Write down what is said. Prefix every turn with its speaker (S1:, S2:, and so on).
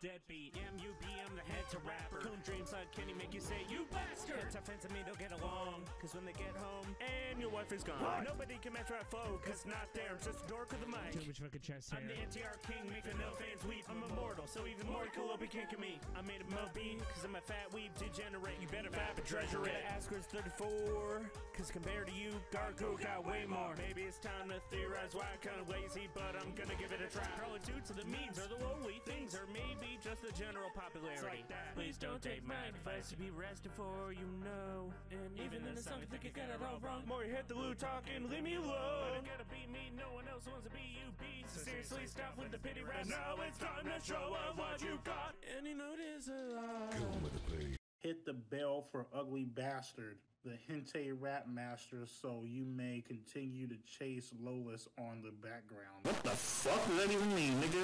S1: deadbeat. M-U-B, I'm the head to rapper. Coon dreams like Kenny make you say, you bastard! It's offensive me, they'll get along. Cause when they get home, and your wife is gone. Nobody can match rap flow, cause not there. I'm just a dork with a mic.
S2: Too much fucking chest hair.
S1: I'm the
S2: hair.
S1: NTR king, making no fans weep. I'm immortal, so even Mori Calliope can't get me. I made a Moby, cause I'm a fat weeb degenerate. You better fap a treasure it. Ask where's 34, cause compared to you, Gargo got way more. Maybe it's time to theorize why I'm kinda lazy, but I'm gonna give it a try. Probably due to the means or the lowly things, are maybe just the general popularity. Please don't take my advice to be rested for you know. And even in the song, I think I got it all wrong. More hit the loo talking, leave me alone. Gotta be me, no one else wants to be you, be. So seriously, stop with the pity rap. Now it's time to show us what you got. And you know there's a lot.
S3: Hit the bell for Ugly Bastard, the Hentai Rap Master, so you may continue to chase Lolis on the background.
S4: What the fuck does that even mean, nigga?